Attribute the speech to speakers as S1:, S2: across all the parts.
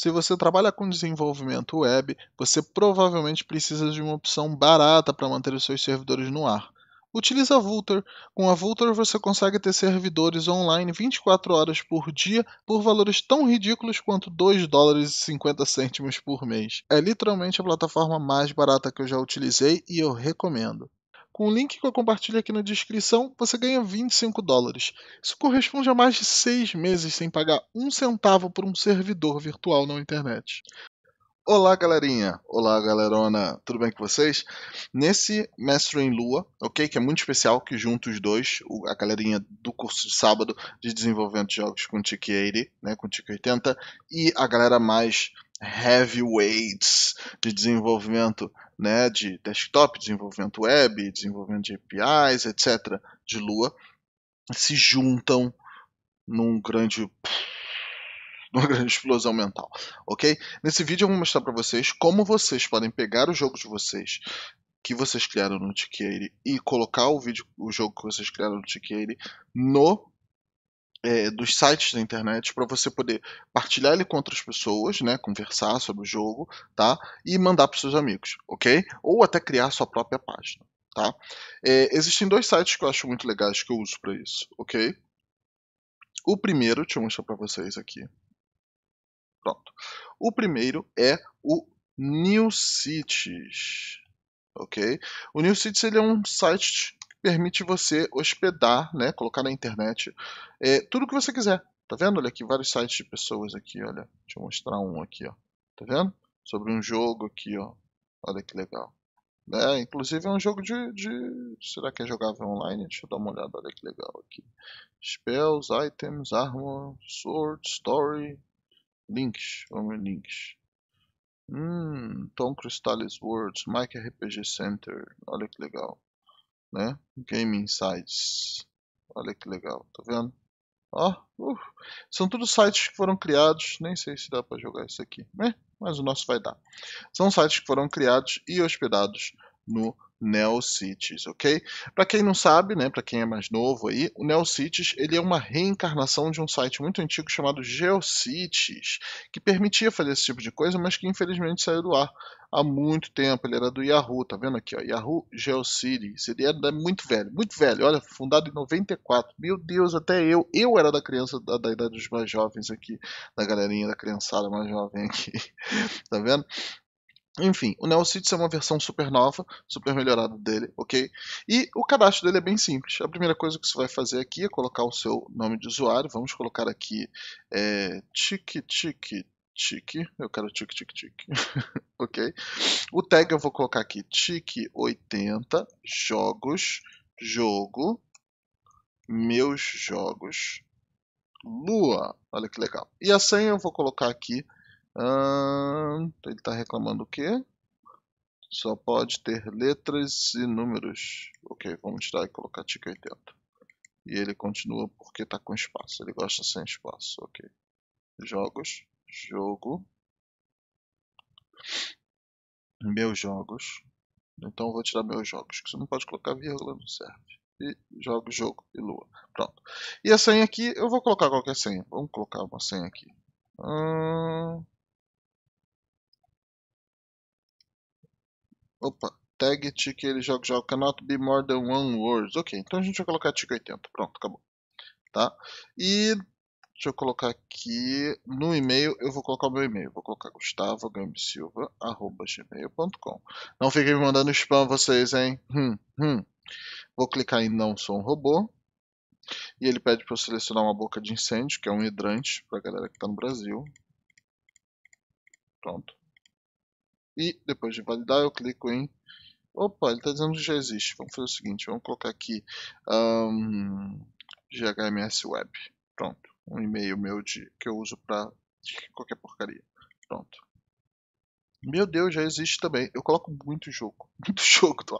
S1: Se você trabalha com desenvolvimento web, você provavelmente precisa de uma opção barata para manter os seus servidores no ar. Utilize a Vultr. Com a Vultr você consegue ter servidores online 24 horas por dia por valores tão ridículos quanto 2 dólares e 50 cêntimos por mês. É literalmente a plataforma mais barata que eu já utilizei e eu recomendo. Com o link que eu compartilho aqui na descrição, você ganha 25 dólares. Isso corresponde a mais de 6 meses sem pagar um centavo por um servidor virtual na internet. Olá, galerinha! Olá, galerona! Tudo bem com vocês? Nesse Mestre em Lua, ok? Que é muito especial, que junta os dois, a galerinha do curso de sábado de desenvolvimento de jogos com TIC 80, né, com TIC 80, e a galera mais heavyweights de desenvolvimento né, de desktop, desenvolvimento web, desenvolvimento de APIs, etc., de Lua, se juntam num grande numa grande explosão mental, ok? Nesse vídeo eu vou mostrar para vocês como vocês podem pegar o jogo de vocês que vocês criaram no Tiki e colocar o vídeo, o jogo que vocês criaram no Tiki no é, dos sites da internet para você poder partilhar ele com outras pessoas, né, conversar sobre o jogo, tá, e mandar para seus amigos, ok? Ou até criar sua própria página, tá? É, existem dois sites que eu acho muito legais que eu uso para isso, ok? O primeiro, deixa eu mostrar para vocês aqui. Pronto. O primeiro é o New Cities, ok? O New Cities ele é um site permite você hospedar, né, colocar na internet é, tudo que você quiser. Tá vendo? Olha aqui, vários sites de pessoas aqui, olha. Deixa eu mostrar um aqui, ó. Tá vendo? Sobre um jogo aqui, ó. Olha que legal. É, inclusive é um jogo de, de... Será que é jogável online? Deixa eu dar uma olhada, olha que legal aqui. Spells, items, armor, sword, story, links. Vamos ver links. Hum, Tom Crystalis Words, Mike RPG Center. Olha que legal né? Game Insights. Olha que legal, tá vendo? Ó, uh, são todos sites que foram criados, nem sei se dá para jogar isso aqui, né? mas o nosso vai dar. São sites que foram criados e hospedados no NeoCities, ok? Para quem não sabe, né, para quem é mais novo aí, o NeoCities ele é uma reencarnação de um site muito antigo chamado GeoCities, que permitia fazer esse tipo de coisa, mas que infelizmente saiu do ar há muito tempo. Ele era do Yahoo, tá vendo aqui, ó, Yahoo GeoCities. Ele era muito velho, muito velho. Olha, fundado em 94. Meu Deus, até eu, eu era da criança da, da idade dos mais jovens aqui, da galerinha da criançada mais jovem aqui. tá vendo? Enfim, o NeoCities é uma versão super nova, super melhorada dele, ok? E o cadastro dele é bem simples. A primeira coisa que você vai fazer aqui é colocar o seu nome de usuário. Vamos colocar aqui é, tique tique tique. Eu quero tique tique tique, ok? O tag eu vou colocar aqui tique 80 jogos jogo meus jogos lua. Olha que legal. E a senha eu vou colocar aqui ele está reclamando o quê? Só pode ter letras e números. Ok, vamos tirar e colocar tic 80. E ele continua porque está com espaço. Ele gosta sem espaço. Ok. Jogos. Jogo. Meus jogos. Então vou tirar meus jogos. Que você não pode colocar vírgula, não serve. E jogo, jogo e lua. Pronto. E a senha aqui, eu vou colocar qualquer senha. Vamos colocar uma senha aqui. Hum... Opa, tag tick ele joga joga cannot be more than one word. Ok, então a gente vai colocar tick 80. Pronto, acabou. Tá? E deixa eu colocar aqui no e-mail, eu vou colocar o meu e-mail. Vou colocar gustavogambisilva.gmail.com Não fiquem me mandando spam vocês, hein? Hum, hum. Vou clicar em não sou um robô. E ele pede para eu selecionar uma boca de incêndio, que é um hidrante para a galera que está no Brasil. Pronto. E depois de validar, eu clico em. Opa, ele está dizendo que já existe. Vamos fazer o seguinte: vamos colocar aqui um, GHMS Web. Pronto. Um e-mail meu de, que eu uso para qualquer porcaria. Pronto. Meu Deus, já existe também. Eu coloco muito jogo. Muito jogo, tá?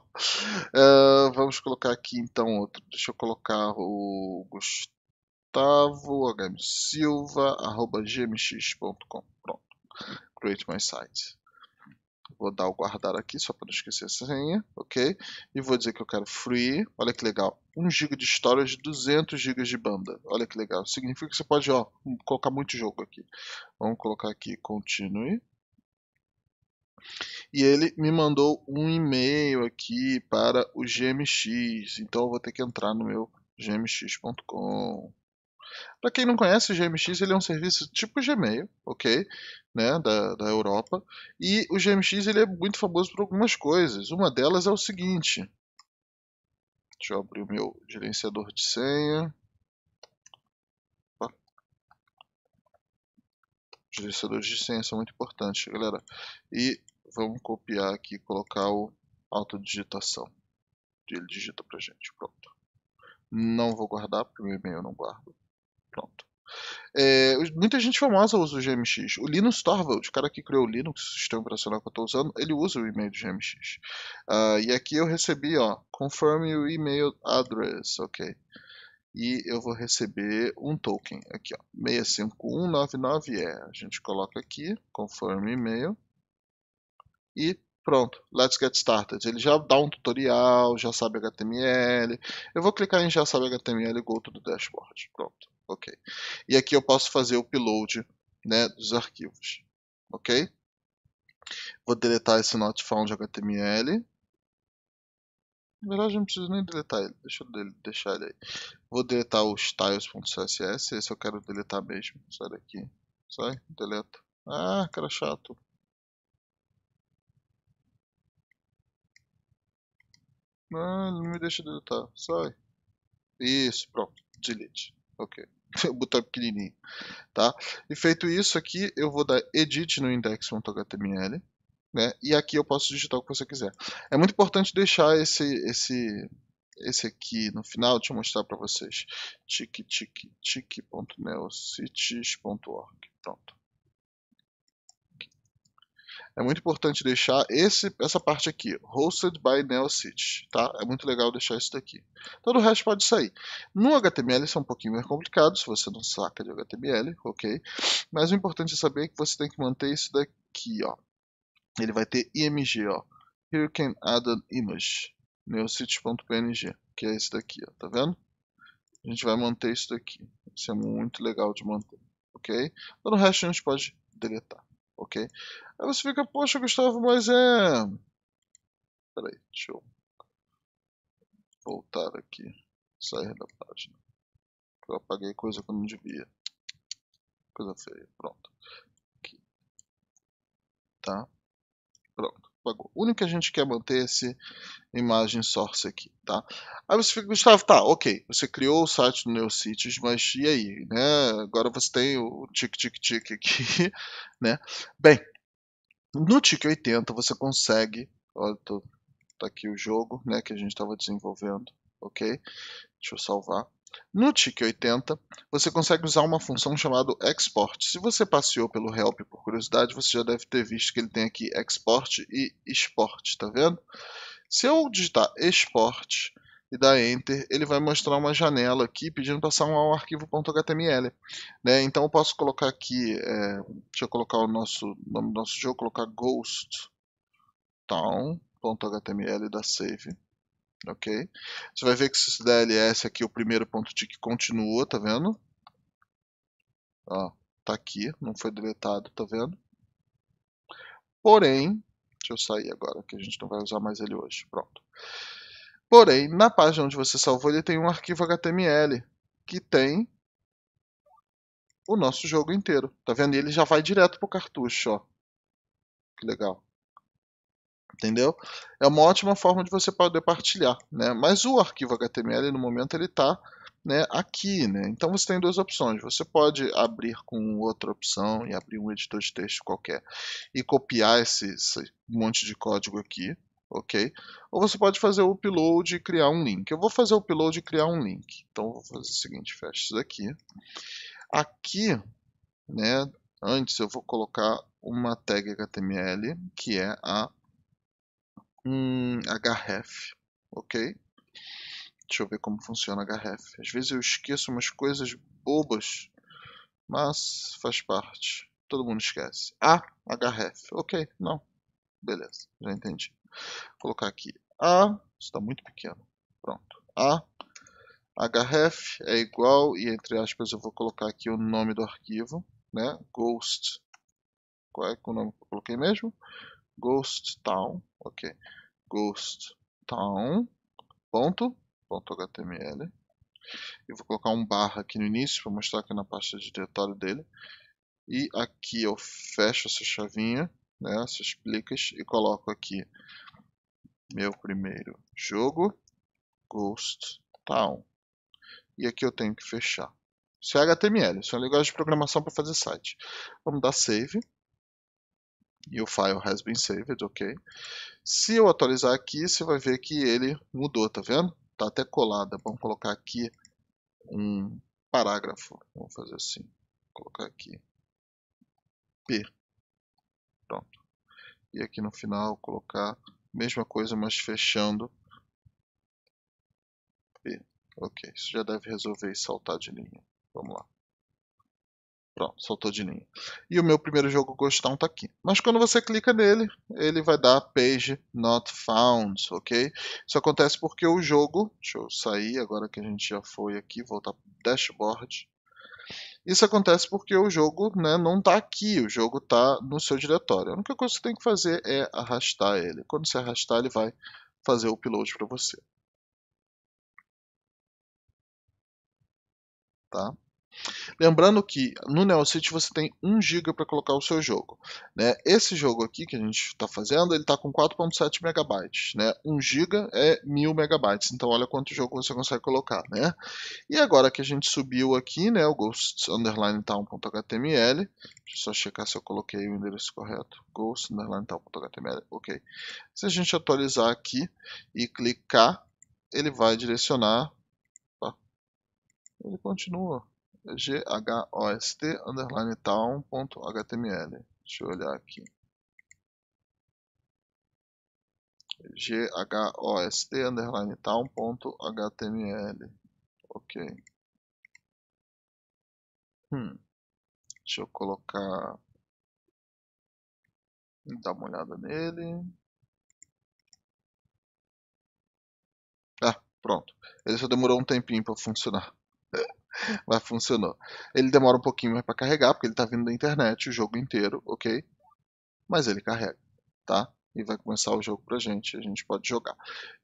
S1: Uh, vamos colocar aqui então outro. Deixa eu colocar o Gustavo HM Silva, arroba gmx.com. Pronto. Create my site. Vou dar o guardar aqui, só para não esquecer a senha, ok? E vou dizer que eu quero free, olha que legal, 1 GB de storage, 200 GB de banda, olha que legal. Significa que você pode ó, colocar muito jogo aqui. Vamos colocar aqui continue. E ele me mandou um e-mail aqui para o GMX, então eu vou ter que entrar no meu gmx.com. Para quem não conhece, o GMX ele é um serviço tipo Gmail, ok? Né, da, da Europa. E o GMX ele é muito famoso por algumas coisas. Uma delas é o seguinte. Deixa eu abrir o meu gerenciador de senha. Opa. Gerenciadores de senha são muito importantes, galera. E vamos copiar aqui e colocar o autodigitação. Ele digita pra gente. Pronto. Não vou guardar, porque meu e-mail eu não guardo. Pronto. É, muita gente famosa usa o GMX. O Linus Torvalds, o cara que criou o Linux, o sistema operacional que eu estou usando, ele usa o e-mail do GMX. Uh, ah, e aqui eu recebi, ó, confirm your email address, ok. E eu vou receber um token aqui, ó, 65199E. A gente coloca aqui, confirm email. E Pronto, let's get started. Ele já dá um tutorial, já sabe HTML. Eu vou clicar em já sabe HTML e go to the dashboard. Pronto, ok. E aqui eu posso fazer o upload né, dos arquivos, ok? Vou deletar esse not found HTML. Na verdade, não preciso nem deletar ele. Deixa eu deixar ele aí. Vou deletar o styles.css. Esse eu quero deletar mesmo. Sai daqui. Sai, deleta. Ah, cara chato. Não, não me deixa deletar. Sai. Isso, pronto. Delete. Ok. Botão pequenininho. Tá? E feito isso aqui, eu vou dar edit no index.html. Né? E aqui eu posso digitar o que você quiser. É muito importante deixar esse, esse, esse aqui no final, deixa eu mostrar para vocês. tic tic tic.neocities.org. Pronto é muito importante deixar esse, essa parte aqui, hosted by NeoCity, tá? É muito legal deixar isso daqui. Todo o resto pode sair. No HTML isso é um pouquinho mais complicado, se você não saca de HTML, ok? Mas o importante é saber que você tem que manter isso daqui, ó. Ele vai ter img, ó. Here you can add an image, neocity.png, que é esse daqui, ó, tá vendo? A gente vai manter isso daqui. Isso é muito legal de manter, ok? Todo o resto a gente pode deletar ok? Aí você fica, poxa, Gustavo, mas é. Peraí, deixa eu voltar aqui, sair da página. Eu apaguei coisa que eu não devia. Coisa feia, pronto. Aqui. Tá? Pronto, apagou. O único que a gente quer manter é esse imagem source aqui, tá? Aí você fica, Gustavo, tá, ok, você criou o site do NeoCities, mas e aí, né? Agora você tem o tic tic tic aqui, né? Bem, no tic 80 você consegue, olha, tô, tá aqui o jogo, né, que a gente estava desenvolvendo, ok? Deixa eu salvar. No TIC 80, você consegue usar uma função chamada export. Se você passeou pelo help por curiosidade, você já deve ter visto que ele tem aqui export e export, tá vendo? Se eu digitar export e dar enter, ele vai mostrar uma janela aqui pedindo para salvar um arquivo .html. Né? Então eu posso colocar aqui, é, deixa eu colocar o nosso nome do nosso jogo, colocar ghost town.html da save. Ok? Você vai ver que esse DLS aqui, o primeiro ponto tic continua, tá vendo? Ó, tá aqui, não foi deletado, tá vendo? Porém, Deixa eu sair agora, que a gente não vai usar mais ele hoje. Pronto. Porém, na página onde você salvou, ele tem um arquivo HTML que tem o nosso jogo inteiro. Tá vendo? Ele já vai direto pro cartucho, ó. Que legal. Entendeu? É uma ótima forma de você poder partilhar, né? Mas o arquivo HTML, no momento, ele está né, aqui. Né? Então você tem duas opções. Você pode abrir com outra opção e abrir um editor de texto qualquer e copiar esse, esse monte de código aqui, ok? Ou você pode fazer o upload e criar um link. Eu vou fazer o upload e criar um link. Então eu vou fazer o seguinte, fecha isso daqui. Aqui, né, antes eu vou colocar uma tag HTML que é a um, href, ok? Deixa eu ver como funciona href. Às vezes eu esqueço umas coisas bobas, mas faz parte. Todo mundo esquece. Ah, href. Ok, não. Beleza, já entendi. Colocar aqui A, está muito pequeno. Pronto. A, href é igual, e entre aspas eu vou colocar aqui o nome do arquivo, né? Ghost. Qual é o nome que eu coloquei mesmo? Ghost Town, ok. Ghost Town, ponto, ponto HTML. E vou colocar um barra aqui no início para mostrar aqui na pasta de diretório dele. E aqui eu fecho essa chavinha, né, essas plicas, e coloco aqui meu primeiro jogo, Ghost Town. E aqui eu tenho que fechar. Isso é HTML, isso é uma linguagem de programação para fazer site. Vamos dar save. E o file has been saved, ok. Se eu atualizar aqui, você vai ver que ele mudou, tá vendo? Tá até colada. Vamos colocar aqui um parágrafo. Vamos fazer assim. Vou colocar aqui P. Pronto. E aqui no final colocar mesma coisa, mas fechando P. Ok, isso já deve resolver e saltar de linha. Vamos lá. Pronto, saltou de linha. E o meu primeiro jogo Ghost está aqui. Mas quando você clica nele, ele vai dar page not found, ok? Isso acontece porque o jogo, deixa eu sair agora que a gente já foi aqui, voltar para o dashboard. Isso acontece porque o jogo né, não está aqui, o jogo está no seu diretório. A única coisa que você tem que fazer é arrastar ele. Quando você arrastar, ele vai fazer o upload para você. Tá? Lembrando que no NeoCity você tem 1 GB para colocar o seu jogo. Né? Esse jogo aqui que a gente está fazendo, ele está com 4.7 MB. Né? 1 GB é 1000 MB, então olha quanto jogo você consegue colocar. Né? E agora que a gente subiu aqui, né, o ghost underline deixa eu só checar se eu coloquei o endereço correto, ghost underline ok. Se a gente atualizar aqui e clicar, ele vai direcionar, ele continua, ghost underline town.html. Deixa eu olhar aqui. ghost underline town.html. Ok. Hum. Deixa eu colocar. Dar uma olhada nele. Ah, pronto. Ele só demorou um tempinho para funcionar. Mas funcionou. Ele demora um pouquinho mais para carregar, porque ele está vindo da internet o jogo inteiro, ok? Mas ele carrega, tá? E vai começar o jogo pra gente, a gente pode jogar.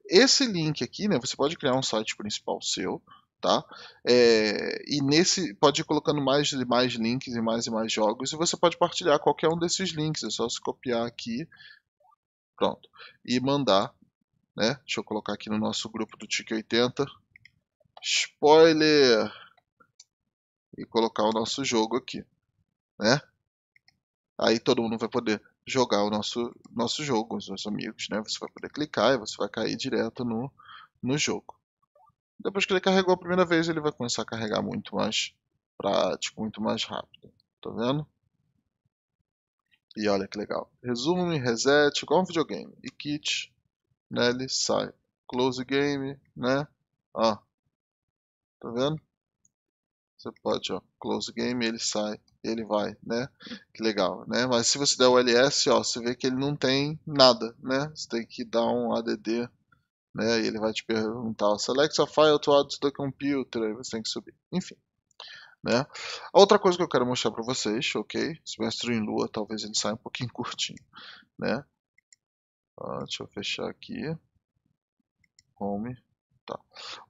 S1: Esse link aqui, né, você pode criar um site principal seu, tá? É, e nesse, pode ir colocando mais e mais links e mais e mais jogos, e você pode partilhar qualquer um desses links, é só se copiar aqui, pronto, e mandar, né? Deixa eu colocar aqui no nosso grupo do TIC80, spoiler! E colocar o nosso jogo aqui, né? Aí todo mundo vai poder jogar o nosso, nosso jogo, os seus amigos, né? Você vai poder clicar e você vai cair direto no, no jogo. Depois que ele carregou a primeira vez, ele vai começar a carregar muito mais prático, muito mais rápido. Tá vendo? E olha que legal. Resume, reset, igual um videogame. E kit, né? Ele sai. Close game, né? Ó. Tá vendo? Você pode, ó, close game, ele sai, ele vai, né? Que legal, né? Mas se você der o ls, ó, você vê que ele não tem nada, né? Você tem que dar um add, né? E ele vai te perguntar, select a file to add to the computer, aí você tem que subir. Enfim, né? A outra coisa que eu quero mostrar para vocês, ok? Semestre em Lua, talvez ele saia um pouquinho curtinho, né? Ah, deixa eu fechar aqui. Home. Tá.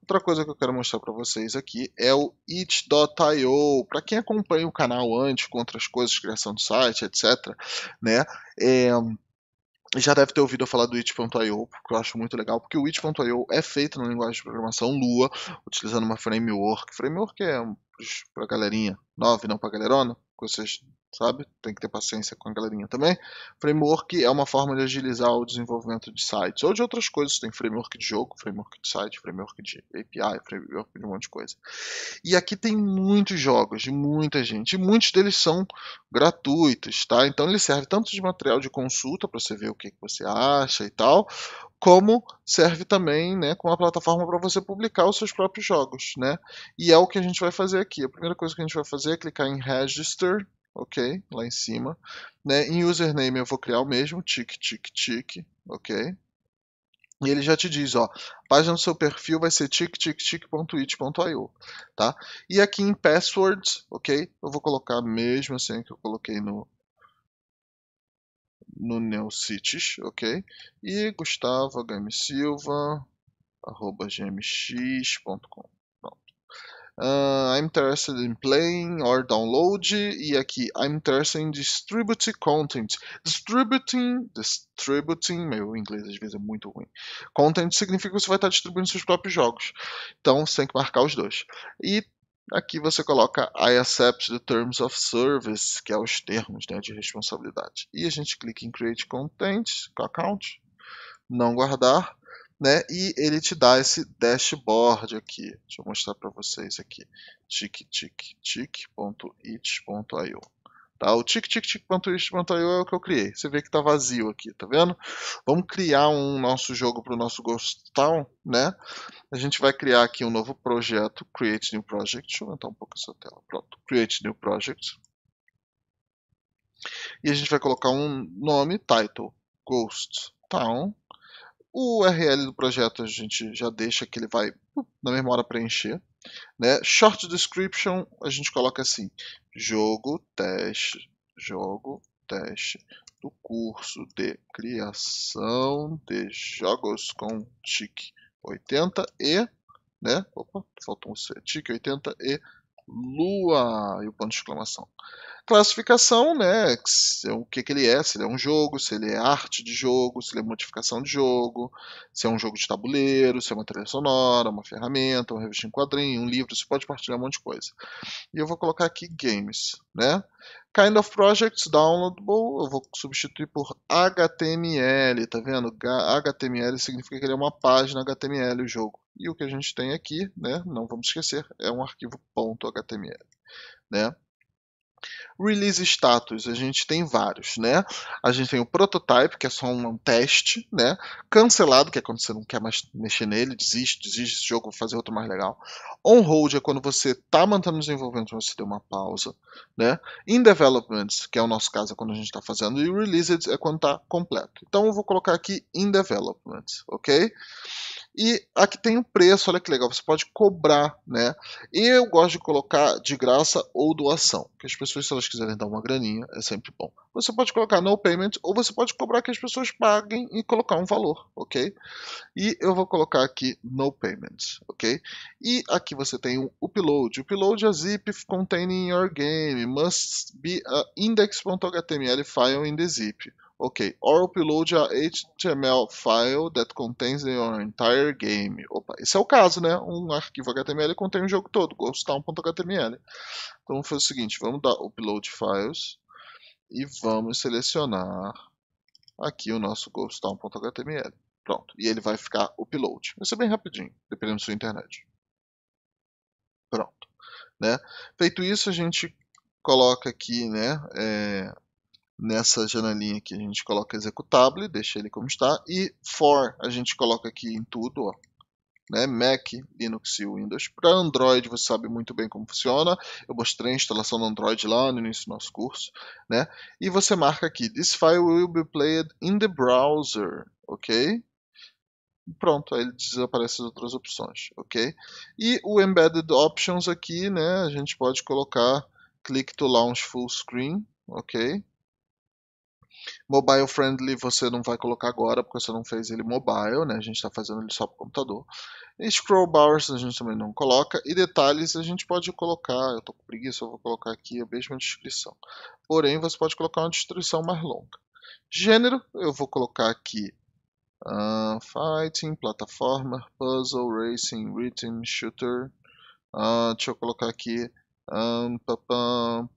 S1: Outra coisa que eu quero mostrar para vocês aqui é o it.io. Para quem acompanha o canal antes com outras coisas, criação de site, etc., né, é, já deve ter ouvido eu falar do it.io, porque eu acho muito legal, porque o it.io é feito na linguagem de programação Lua, utilizando uma framework. Framework é para galerinha nova não para galerona, vocês sabe? Tem que ter paciência com a galerinha também. Framework é uma forma de agilizar o desenvolvimento de sites ou de outras coisas. Tem framework de jogo, framework de site, framework de API, framework de um monte de coisa. E aqui tem muitos jogos de muita gente e muitos deles são gratuitos, tá? Então ele serve tanto de material de consulta para você ver o que, que você acha e tal, como serve também né, como uma plataforma para você publicar os seus próprios jogos. Né? E é o que a gente vai fazer aqui. A primeira coisa que a gente vai fazer é clicar em Register ok? Lá em cima. Né? Em username eu vou criar o mesmo, tic, tic, tic, ok? E ele já te diz, ó, a página do seu perfil vai ser tic-tic-tic.it.io, tá? E aqui em passwords, ok? Eu vou colocar a mesma senha que eu coloquei no no Neocities, ok? E Gustavo HM Silva, arroba gmx.com. Uh, I'm interested in playing or download. E aqui, I'm interested in distributing content. Distributing, distributing, meu inglês às vezes é muito ruim. Content significa que você vai estar distribuindo seus próprios jogos. Então você tem que marcar os dois. E aqui você coloca I accept the terms of service, que é os termos né, de responsabilidade. E a gente clica em Create Content, account, não guardar né? E ele te dá esse dashboard aqui. Deixa eu mostrar para vocês aqui. tick-tick-tick.it.io Tá? O tick-tick-tick.it.io é o que eu criei. Você vê que está vazio aqui, tá vendo? Vamos criar um nosso jogo para o nosso Ghost Town, né? A gente vai criar aqui um novo projeto, Create New Project. Deixa eu aumentar um pouco essa tela. Pronto, Create New Project. E a gente vai colocar um nome, title, Ghost Town. O URL do projeto a gente já deixa que ele vai na mesma hora preencher. Né? Short description a gente coloca assim: jogo teste, jogo teste do curso de criação de jogos com TIC 80 e, né? Opa, faltou um C, TIC 80 e Lua e o ponto de exclamação. Classificação, né? O que, que ele é, se ele é um jogo, se ele é arte de jogo, se ele é modificação de jogo, se é um jogo de tabuleiro, se é uma trilha sonora, uma ferramenta, uma revista em quadrinho, um livro, você pode partilhar um monte de coisa. E eu vou colocar aqui games, né? Kind of projects downloadable, eu vou substituir por HTML, tá vendo? HTML significa que ele é uma página HTML o jogo. E o que a gente tem aqui, né? Não vamos esquecer, é um arquivo .html, né? Release status, a gente tem vários, né? A gente tem o prototype, que é só um teste, né? Cancelado, que é quando você não quer mais mexer nele, desiste, desiste desse jogo, vou fazer outro mais legal. On hold é quando você está mantendo o desenvolvimento, mas você deu uma pausa, né? In development, que é o nosso caso, é quando a gente está fazendo, e released é quando está completo. Então eu vou colocar aqui in development, ok? E aqui tem um preço, olha que legal, você pode cobrar, né? Eu gosto de colocar de graça ou doação, que as pessoas, se elas quiserem dar uma graninha, é sempre bom. Você pode colocar no payment ou você pode cobrar que as pessoas paguem e colocar um valor, ok? E eu vou colocar aqui no payment, ok? E aqui você tem o upload. Upload a zip containing your game must be a index.html file in the zip. Ok, or upload a HTML file that contains your entire game. Opa, esse é o caso, né? Um arquivo HTML contém o jogo todo, ghosttown.html. Então vamos fazer o seguinte, vamos dar upload files e vamos selecionar aqui o nosso ghosttown.html. Pronto, e ele vai ficar upload. Vai ser bem rapidinho, dependendo da sua internet. Pronto, né? Feito isso, a gente coloca aqui, né? É, nessa janelinha aqui a gente coloca executável, deixa ele como está, e for a gente coloca aqui em tudo, ó, né, Mac, Linux e Windows. Para Android você sabe muito bem como funciona, eu mostrei a instalação do Android lá no início do nosso curso, né, e você marca aqui, this file will be played in the browser, ok? Pronto, aí ele desaparece as outras opções, ok? E o Embedded Options aqui, né, a gente pode colocar click to launch full screen, ok? Mobile friendly você não vai colocar agora, porque você não fez ele mobile, né? A gente está fazendo ele só para computador. E scroll bars a gente também não coloca. E detalhes a gente pode colocar, eu estou com preguiça, eu vou colocar aqui a mesma descrição. Porém, você pode colocar uma descrição mais longa. Gênero, eu vou colocar aqui uh, Fighting, Plataforma, Puzzle, Racing, Written, Shooter. Uh, deixa eu colocar aqui um, papam,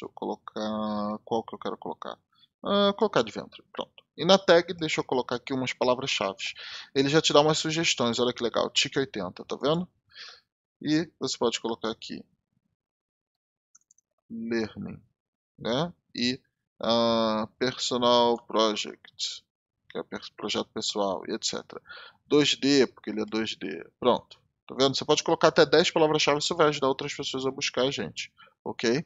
S1: Deixa eu colocar. Qual que eu quero colocar? Ah, colocar Adventure. Pronto. E na tag, deixa eu colocar aqui umas palavras-chave. Ele já te dá umas sugestões. Olha que legal. TIC 80, tá vendo? E você pode colocar aqui Learning. Né? E uh, Personal Project, que é projeto pessoal, e etc. 2D, porque ele é 2D. Pronto. Tá vendo? Você pode colocar até 10 palavras-chave, isso vai ajudar outras pessoas a buscar a gente. Ok?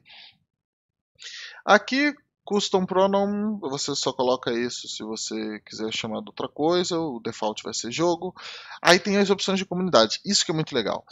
S1: Aqui Custom Pronoun, você só coloca isso se você quiser chamar de outra coisa, o default vai ser jogo. Aí tem as opções de comunidade, isso que é muito legal.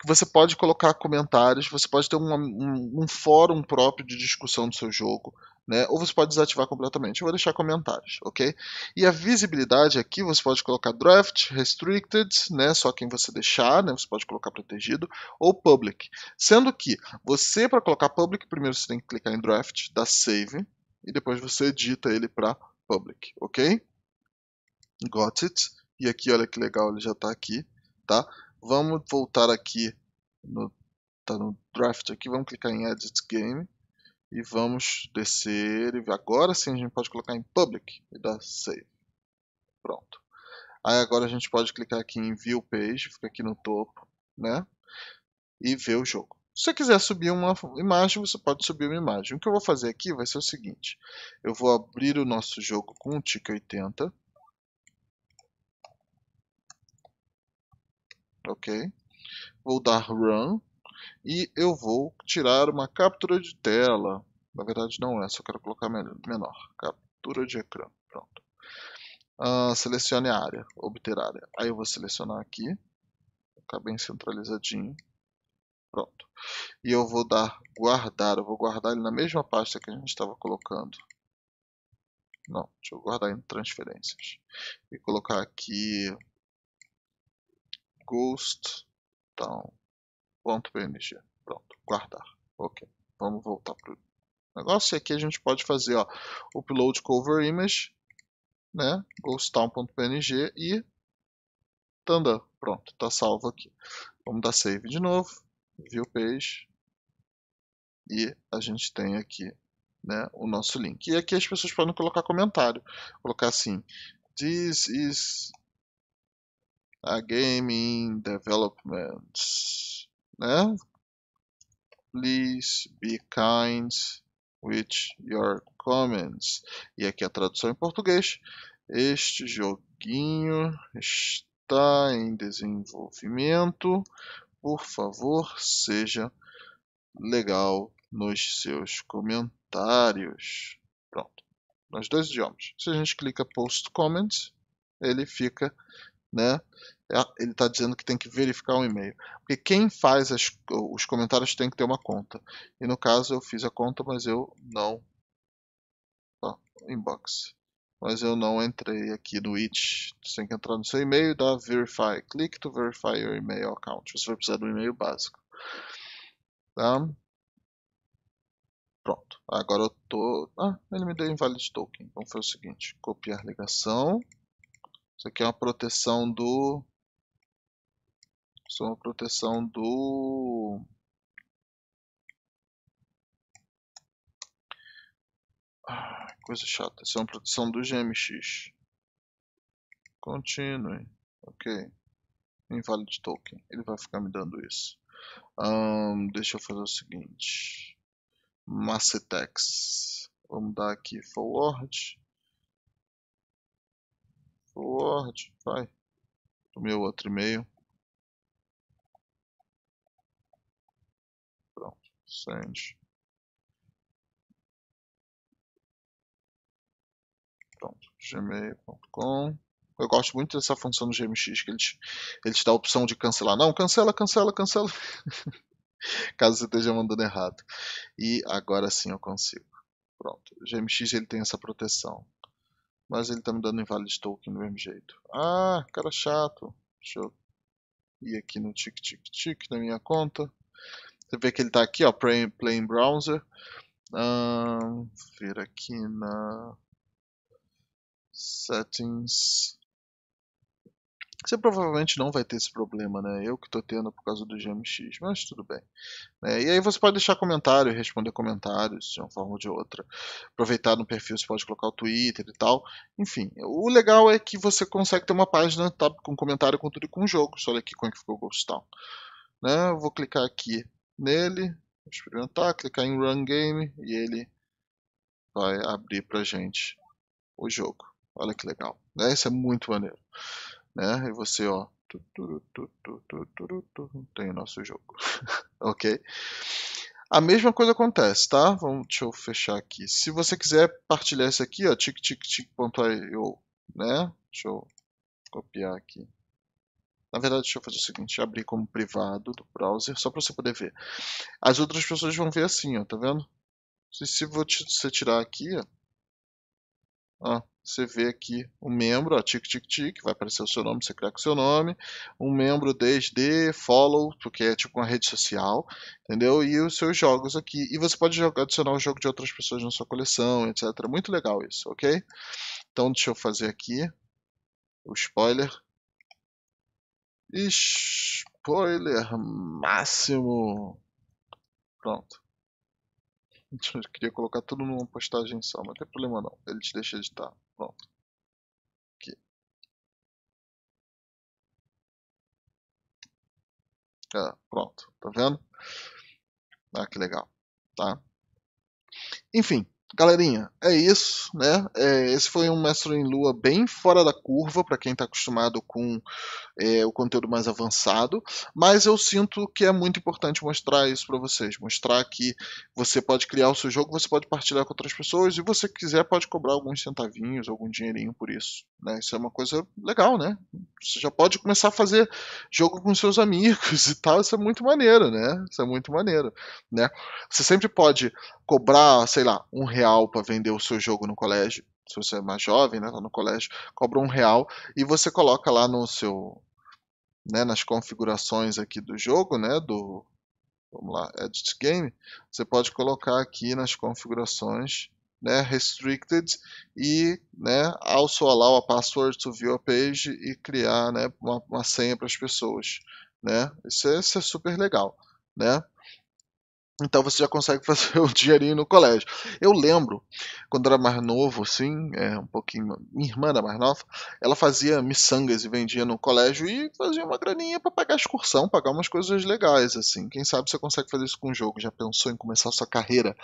S1: Que você pode colocar comentários, você pode ter um, um, um fórum próprio de discussão do seu jogo, né? Ou você pode desativar completamente. Eu vou deixar comentários, ok? E a visibilidade aqui você pode colocar draft, restricted, né? Só quem você deixar, né? Você pode colocar protegido ou public. Sendo que você para colocar public primeiro você tem que clicar em draft, dar save e depois você edita ele para public, ok? Got it. E aqui, olha que legal, ele já está aqui, tá? Vamos voltar aqui no, tá no draft aqui, vamos clicar em edit game e vamos descer e agora sim a gente pode colocar em public e dar save. Pronto. Aí agora a gente pode clicar aqui em view page, fica aqui no topo, né? E ver o jogo. Se você quiser subir uma imagem, você pode subir uma imagem. O que eu vou fazer aqui vai ser o seguinte. Eu vou abrir o nosso jogo com o TIC 80. Ok. Vou dar Run. E eu vou tirar uma captura de tela. Na verdade não é, só quero colocar menor. Captura de ecrã. Pronto. Uh, selecione a área, obter área. Aí eu vou selecionar aqui. Ficar bem centralizadinho. Pronto. E eu vou dar guardar. Eu vou guardar ele na mesma pasta que a gente estava colocando. Não, deixa eu guardar em transferências. E colocar aqui ghost .png. Pronto, guardar. Ok, vamos voltar para o negócio. E aqui a gente pode fazer ó, upload cover image, né, ghosttown.png e tanda. Pronto, está salvo aqui. Vamos dar save de novo, view page e a gente tem aqui né, o nosso link. E aqui as pessoas podem colocar comentário, colocar assim, this is a game in development né? Please be kind with your comments. E aqui a tradução em português. Este joguinho está em desenvolvimento. Por favor, seja legal nos seus comentários. Pronto. Nos dois idiomas. Se a gente clica Post Comments, ele fica, né? É, ele está dizendo que tem que verificar o um e-mail. Porque quem faz as, os comentários tem que ter uma conta. E no caso eu fiz a conta, mas eu não. Inbox. Mas eu não entrei aqui no it. Você tem que entrar no seu e-mail e dar verify. Click to verify your email account. Você vai precisar do e-mail básico. Tá? Pronto. Agora eu tô. Ah, ele me deu invalid token. Vamos fazer o seguinte: copiar ligação. Isso aqui é uma proteção do são a proteção do ah, coisa chata, são a proteção do GMX. Continue. Ok. Invalid token. Ele vai ficar me dando isso. Um, deixa eu fazer o seguinte. Massetex. Vamos dar aqui forward. Forward. Vai. O meu outro e-mail. Send. Pronto, gmail.com. Eu gosto muito dessa função do GMX, que ele te, ele te dá a opção de cancelar. Não, cancela, cancela, cancela. Caso você esteja mandando errado. E agora sim eu consigo. Pronto. O GMX ele tem essa proteção. Mas ele está me dando invalid token do mesmo jeito. Ah, cara chato. Deixa eu ir aqui no tic tic tic da minha conta. Você vê que ele está aqui, ó, Play, Play Browser. Uh, ver aqui na Settings. Você provavelmente não vai ter esse problema, né? Eu que estou tendo por causa do GMX, mas tudo bem. É, e aí você pode deixar comentário, responder comentários de uma forma ou de outra. Aproveitar no perfil, você pode colocar o Twitter e tal. Enfim, o legal é que você consegue ter uma página tá, com comentário com tudo e com jogo. Olha aqui como é que ficou o Ghost Town. Né? Eu vou clicar aqui nele, experimentar, clicar em Run Game e ele vai abrir pra gente o jogo. Olha que legal, né? Isso é muito maneiro, né? E você, ó, tem o nosso jogo, ok? A mesma coisa acontece, tá? Vamos, deixa eu fechar aqui. Se você quiser partilhar isso aqui, ó, tic-tic-tic.io, né? Deixa eu copiar aqui. Na verdade, deixa eu fazer o seguinte, abrir como privado do browser, só para você poder ver. As outras pessoas vão ver assim, ó, tá vendo? Se, se você tirar aqui, ó, você vê aqui o um membro, ó, tic, tic, tic, vai aparecer o seu nome, você clica com o seu nome, um membro desde follow, porque é tipo uma rede social, entendeu? E os seus jogos aqui. E você pode jogar, adicionar o jogo de outras pessoas na sua coleção, etc. Muito legal isso, ok? Então deixa eu fazer aqui o spoiler. Spoiler máximo. Pronto. Eu queria colocar tudo numa postagem só, mas não tem problema não. Ele te deixa editar. Pronto. Aqui. É, pronto. Tá vendo? Ah, que legal. Tá? Enfim, Galerinha, é isso, né? É, esse foi um Mestre em Lua bem fora da curva para quem está acostumado com é, o conteúdo mais avançado, mas eu sinto que é muito importante mostrar isso para vocês, mostrar que você pode criar o seu jogo, você pode partilhar com outras pessoas e você quiser pode cobrar alguns centavinhos, algum dinheirinho por isso, né? Isso é uma coisa legal, né? Você já pode começar a fazer jogo com seus amigos e tal, isso é muito maneiro, né? Isso é muito maneiro, né? Você sempre pode cobrar, sei lá, um real para vender o seu jogo no colégio. Se você é mais jovem, né, tá no colégio, cobra um real e você coloca lá no seu, né, nas configurações aqui do jogo, né, do, vamos lá, Edit Game, você pode colocar aqui nas configurações, né, restricted e, né, also allow a password to view a page e criar, né, uma, uma senha para as pessoas, né? Isso é, isso é super legal, né? Então você já consegue fazer o dinheirinho no colégio. Eu lembro, quando era mais novo, assim, é, um pouquinho. Minha irmã era mais nova, ela fazia miçangas e vendia no colégio e fazia uma graninha para pagar excursão, pagar umas coisas legais, assim. Quem sabe você consegue fazer isso com jogo. Já pensou em começar sua carreira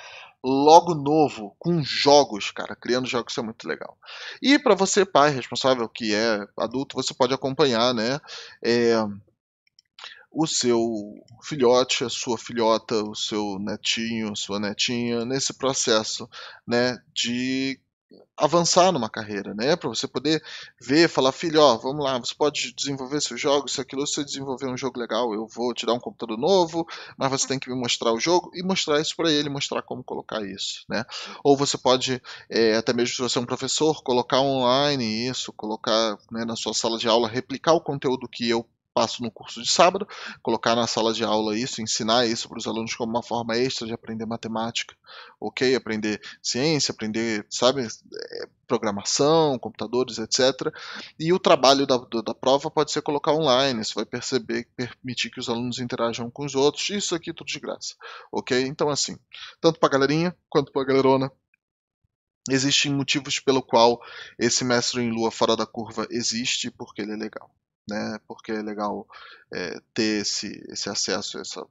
S1: logo novo, com jogos, cara, criando jogos, é muito legal. E para você, pai responsável que é adulto, você pode acompanhar, né? É, o seu filhote, a sua filhota, o seu netinho, sua netinha nesse processo, né, de avançar numa carreira, né, para você poder ver, falar, filho, ó, vamos lá, você pode desenvolver seus jogos, se aquilo você desenvolver um jogo legal, eu vou te dar um computador novo, mas você tem que me mostrar o jogo e mostrar isso para ele, mostrar como colocar isso, né, ou você pode, é, até mesmo se você é um professor, colocar online isso, colocar né, na sua sala de aula, replicar o conteúdo que eu passo no curso de sábado, colocar na sala de aula isso, ensinar isso para os alunos como uma forma extra de aprender matemática, ok? Aprender ciência, aprender, sabe, é, programação, computadores, etc. E o trabalho da, da prova pode ser colocar online, você vai perceber, permitir que os alunos interajam com os outros, isso aqui tudo de graça, ok? Então, assim, tanto para a galerinha quanto para a galerona, existem motivos pelo qual esse mestre em lua fora da curva existe, porque ele é legal né? Porque é legal é, ter esse, esse acesso, essa,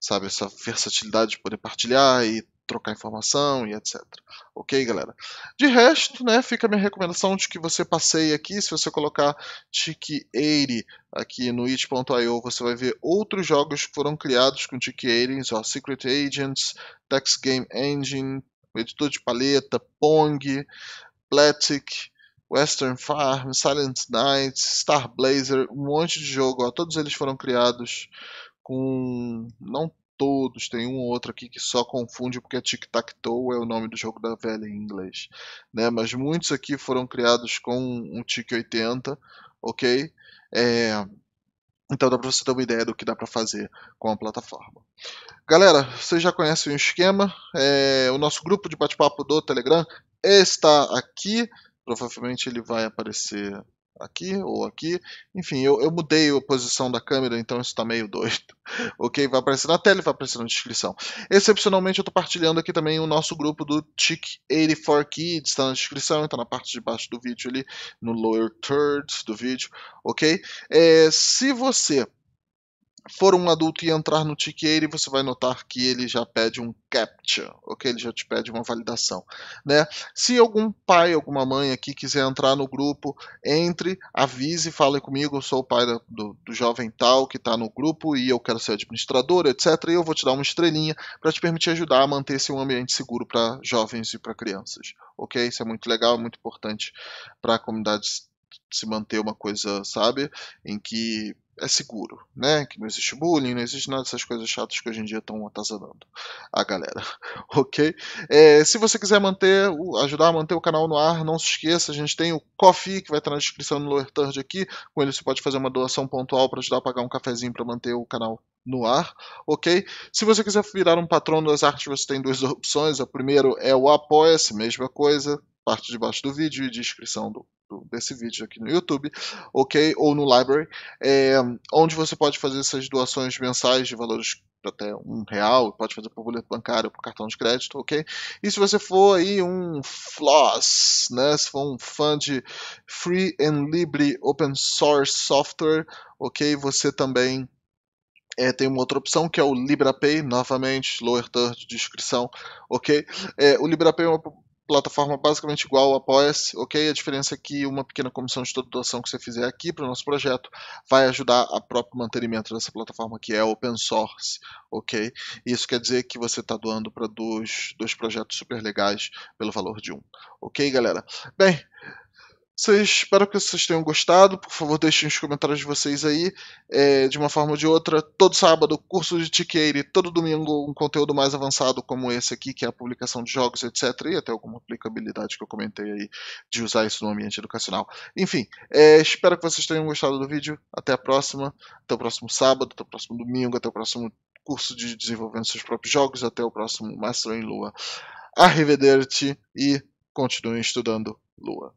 S1: sabe, essa versatilidade de poder partilhar e trocar informação e etc. Ok, galera? De resto, né, fica a minha recomendação de que você passeie aqui. Se você colocar TIC80 aqui no it.io, você vai ver outros jogos que foram criados com TIC80, ó, Secret Agents, Text Game Engine, editor de paleta, Pong, Platic, Western Farm, Silent Night, Star Blazer, um monte de jogo. Ó, todos eles foram criados com. Não todos, tem um ou outro aqui que só confunde porque é Tic-Tac-Toe é o nome do jogo da velha em inglês. Né? Mas muitos aqui foram criados com um Tic-80, ok? É... Então dá para você ter uma ideia do que dá para fazer com a plataforma. Galera, vocês já conhecem o esquema. É... O nosso grupo de bate-papo do Telegram está aqui provavelmente ele vai aparecer aqui ou aqui. Enfim, eu, eu mudei a posição da câmera, então isso está meio doido. ok? Vai aparecer na tela e vai aparecer na descrição. Excepcionalmente, eu estou partilhando aqui também o nosso grupo do TIC84 Kids, está na descrição, está na parte de baixo do vídeo ali, no lower third do vídeo, ok? É, se você for um adulto e entrar no Tiqueire, você vai notar que ele já pede um CAPTCHA, ok? Ele já te pede uma validação, né? Se algum pai, alguma mãe aqui quiser entrar no grupo, entre, avise, fale comigo, eu sou o pai do, do jovem tal que está no grupo e eu quero ser administrador, etc. E eu vou te dar uma estrelinha para te permitir ajudar a manter esse um ambiente seguro para jovens e para crianças, ok? Isso é muito legal, muito importante para a comunidade se manter uma coisa, sabe, em que é seguro, né? Que não existe bullying, não existe nada dessas coisas chatas que hoje em dia estão atazanando a galera, ok? É, se você quiser manter, ajudar a manter o canal no ar, não se esqueça, a gente tem o Coffee, que vai estar na descrição no Lower Third aqui, com ele você pode fazer uma doação pontual para ajudar a pagar um cafezinho para manter o canal no ar, ok? Se você quiser virar um patrono das artes, você tem duas opções, o primeiro é o Apoia-se, mesma coisa, parte de baixo do vídeo e descrição do, do, desse vídeo aqui no YouTube, ok? Ou no Library, é, onde você pode fazer essas doações mensais de valores até um real, pode fazer por boleto bancário, por cartão de crédito, ok? E se você for aí um floss, né? Se for um fã de free and libre open source software, ok? Você também é, tem uma outra opção que é o LibraPay, novamente, lower third, descrição, ok? É, o LibraPay é uma plataforma basicamente igual ao Apoia-se, ok? A diferença é que uma pequena comissão de toda doação que você fizer aqui para o nosso projeto vai ajudar a próprio mantenimento dessa plataforma que é open source, ok? Isso quer dizer que você está doando para dois, dois projetos super legais pelo valor de um, ok, galera? Bem, vocês, espero que vocês tenham gostado. Por favor, deixem os comentários de vocês aí. É, de uma forma ou de outra, todo sábado, curso de Tiqueire, todo domingo, um conteúdo mais avançado como esse aqui, que é a publicação de jogos, etc. E até alguma aplicabilidade que eu comentei aí de usar isso no ambiente educacional. Enfim, é, espero que vocês tenham gostado do vídeo. Até a próxima. Até o próximo sábado, até o próximo domingo, até o próximo curso de desenvolvendo seus próprios jogos, até o próximo Master em Lua. Arrivederci e continuem estudando Lua.